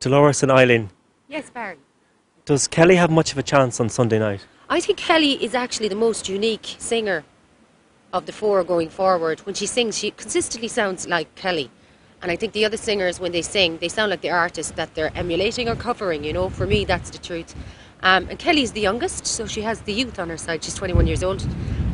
Dolores and Eileen, Yes, Baron. does Kelly have much of a chance on Sunday night? I think Kelly is actually the most unique singer of the four going forward. When she sings, she consistently sounds like Kelly. And I think the other singers, when they sing, they sound like the artist that they're emulating or covering, you know. For me, that's the truth. Um, and Kelly's the youngest, so she has the youth on her side. She's 21 years old.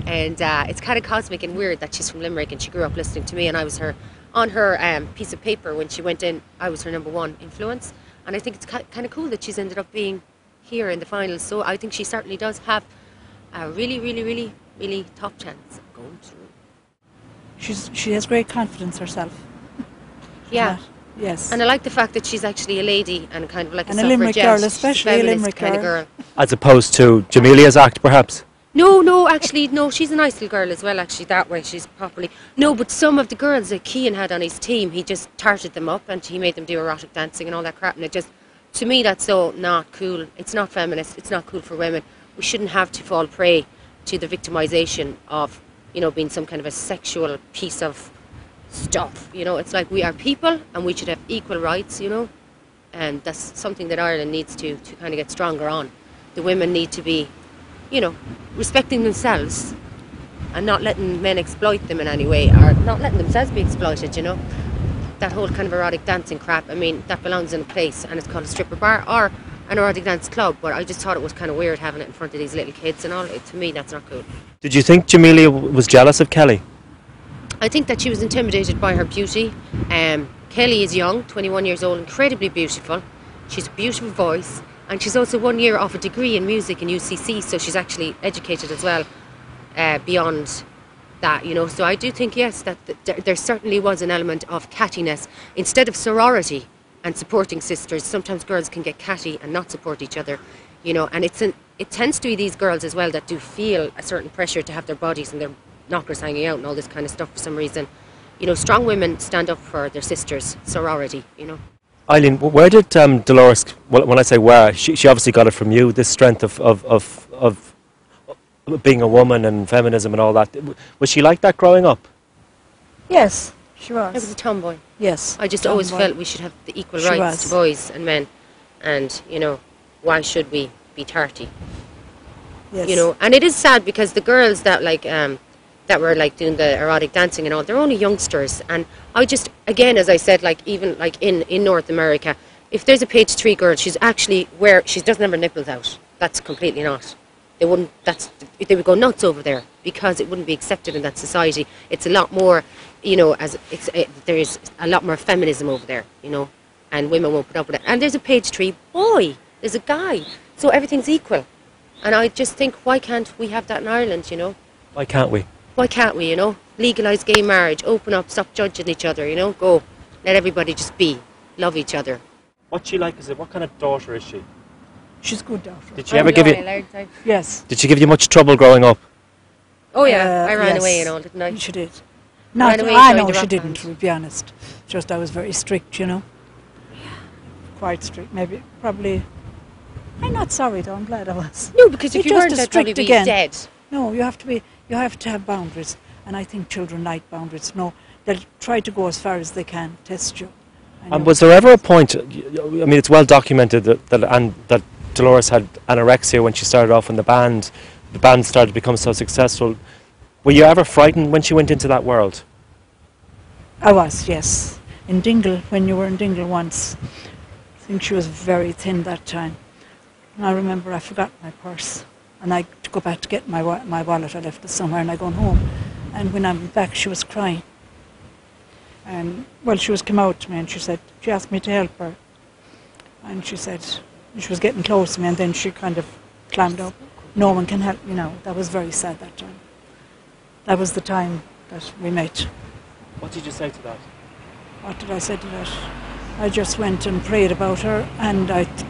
And uh, it's kind of cosmic and weird that she's from Limerick and she grew up listening to me, and I was her, on her um, piece of paper when she went in, I was her number one influence. And I think it's ki- kind of cool that she's ended up being here in the finals. So I think she certainly does have a really, really, really, really top chance of going through. She's she has great confidence herself. Yeah. Yes. And I like the fact that she's actually a lady and kind of like And a a Limerick suffragette. girl, especially a Limerick kind of girl. girl. As opposed to Jamelia's act, perhaps? No, no, actually, no. She's a nice little girl as well. Actually, that way she's properly. No, but some of the girls that Kian had on his team, he just tarted them up and he made them do erotic dancing and all that crap. And it just, to me, that's so not cool. It's not feminist. It's not cool for women. We shouldn't have to fall prey to the victimization of, you know, being some kind of a sexual piece of stuff. You know, it's like we are people and we should have equal rights. You know, and that's something that Ireland needs to to kind of get stronger on. The women need to be you know, respecting themselves and not letting men exploit them in any way or not letting themselves be exploited, you know. That whole kind of erotic dancing crap, I mean, that belongs in a place and it's called a stripper bar or an erotic dance club, but I just thought it was kind of weird having it in front of these little kids and all. It, to me, that's not cool. Did you think Jamelia was jealous of Kelly? I think that she was intimidated by her beauty. Um, Kelly is young, 21 years old, incredibly beautiful. She's a beautiful voice, and she's also one year off a degree in music in UCC, so she's actually educated as well uh, beyond that, you know. So I do think, yes, that th- there, certainly was an element of cattiness. Instead of sorority and supporting sisters, sometimes girls can get catty and not support each other, you know, and it's an, it tends to be these girls as well that do feel a certain pressure to have their bodies and their knockers hanging out and all this kind of stuff for some reason. You know, strong women stand up for their sisters, sorority, you know. Eileen, where did um, Dolores, well, when I say where, she, she obviously got it from you, this strength of, of, of, of being a woman and feminism and all that. Was she like that growing up? yes, she I was was. a tomboy. Yes. I just always felt we should have the equal She rights was. to boys and men. And, you know, why should we be 30? Yes. you know and it is sad because the girls that like um that were like doing the erotic dancing and all. They're only youngsters. And i just again as i said like even like in in north america if there's a page three girl she's actually where she doesn't have her nipples out. That's completely not. They wouldn't that's they would go nuts over there because it wouldn't be accepted in that society. It's a lot more you know as it's uh, there is a lot more feminism over there you know and women won't put up with it. And there's a page three boy. There's a guy. So everything's equal. And I just think, why can't we have that in Ireland, you know? Why can't we? Why can't we, you know? Legalise gay marriage, open up, stop judging each other, you know? Go. Let everybody just be. Love each other. What's she like? Is it, what kind of daughter is she? She's good daughter. Did she ever give you, Yes. did she give you much trouble growing up? Oh, yeah. Uh, I ran yes. away and all, didn't I? She did. Not, away, I know she didn't, band. to be honest. Just I was very strict, you know. Yeah. Quite strict, maybe. Probably. I'm not sorry though. I'm glad I was. No, because if You're you weren't, as I'd probably strict be again. dead. No, you have to be. You have to have boundaries, and I think children like boundaries. No, they'll try to go as far as they can, test you. And was there ever a point, I mean, it's well documented that, that, and, that Dolores had anorexia when she started off in the band. The band started to become so successful. Were you ever frightened when she went into that world? I was, yes. In Dingle, when you were in Dingle once, I think she was very thin that time. And I remember I forgot my purse. And I to go back to get my, wa- my wallet, I left it somewhere, and I gone home. And when I went back, she was crying. And, well, she was come out to me, and she said, she asked me to help her. And she said, she was getting close to me, and then she kind of climbed up. No one can help me now. That was very sad that time. That was the time that we met. What did you say to that? What did I say to that? I just went and prayed about her, and I th-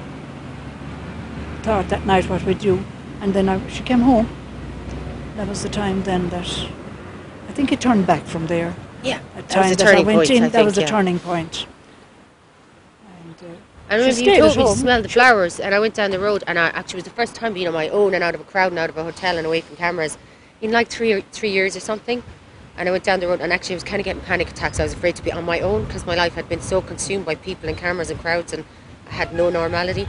thought that night what we'd do. And then I, she came home. That was the time then that I think it turned back from there. Yeah. At That was a that turning point, in, I that was think, a yeah. turning point. And, uh, I remember you told me to smell the flowers, and I went down the road, and I actually was the first time being on my own and out of a crowd and out of a hotel and away from cameras in like three or, three years or something. And I went down the road, and actually I was kind of getting panic attacks. I was afraid to be on my own because my life had been so consumed by people and cameras and crowds, and I had no normality.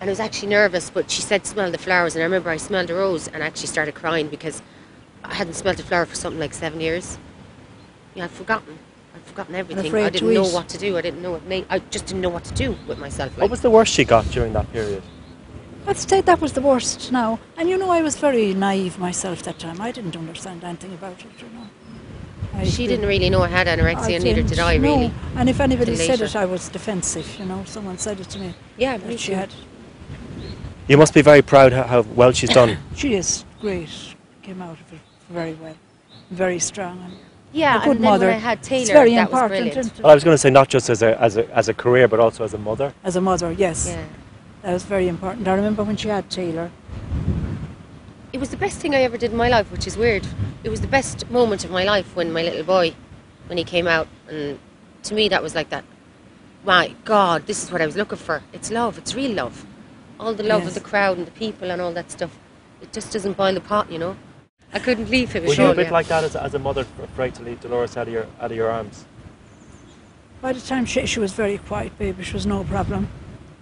And I was actually nervous, but she said smell the flowers. And I remember I smelled a rose and I actually started crying because I hadn't smelled a flower for something like seven years. Yeah, I'd forgotten. I'd forgotten everything. afraid I didn't know what to do. I didn't know what made, I just didn't know what to do with myself. What was the worst she got during that period? I'd say that was the worst now. And you know, I was very naive myself that time. I didn't understand anything about it, you know. I she did- didn't really know I had anorexia, and neither didn't, did I no. really. And if anybody said it, I was defensive, you know. Someone said it to me. Yeah, that she had. You must be very proud how, how well she's done. She is great. Came out of it very well. Very strong. And Yeah, a good and then mother. when I had Taylor, it's very that was important brilliant. Well, I was going to say not just as a, as a as a career, but also as a mother. as a mother. Yes, Yeah. that was very important. I remember when she had Taylor. It was the best thing I ever did in my life, which is weird. It was the best moment of my life when my little boy, when he came out, and to me that was like that. My God, this is what I was looking for. It's love. It's real love. All the love Yes. of the crowd and the people and all that stuff. It just doesn't boil the pot, you know. I couldn't leave him. Were you a bit yeah. like that as, a- as a mother, afraid to leave Dolores out of your out of your arms? By the time she, she was very quiet, baby, she was no problem.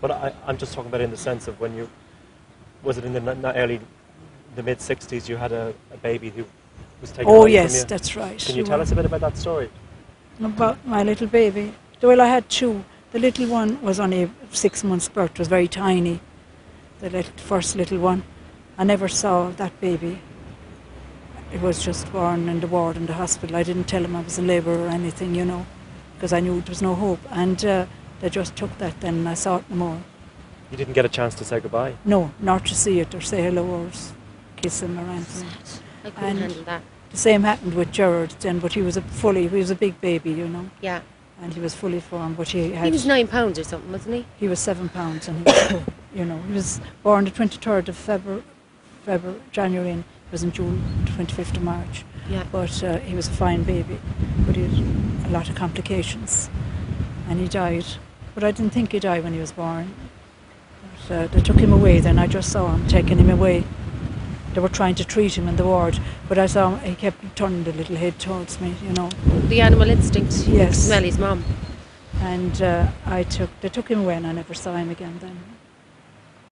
But I, I'm just talking about in the sense of when you was it in the n- n- early, the mid '60s, you had a, a baby who was taken Oh away yes, from you. that's right. Can you She tell was- us a bit about that story? about my little baby? Well, I had two. The little one was only six months birth. It was very tiny. The little, first little one. I never saw that baby. It was just born in the ward in the hospital. I didn't tell him I was in labour or anything, you know, because I knew there was no hope. And uh, they just took that then and I saw it no more. You didn't get a chance to say goodbye. No, not to see it or say hello or kiss him or anything. I couldn't and- handle that. The same happened with Gerard then, but he was a fully, he was a big baby, you know, Yeah. And he was fully formed, but he had, He was nine pounds or something, wasn't he? he was seven pounds and he was, you know, he was born the 23rd of February, February, January and he was in June, 25th of March. Yeah. But uh, he was a fine baby, but he had a lot of complications and he died. But I didn't think he died when he was born. But, uh, they took him away then, I just saw him taking him away. They were trying to treat him in the ward, but I saw him, he kept turning the little head towards me, you know. The animal instinct. Yes. Smell his mum. And uh, I took, they took him away and I never saw him again then.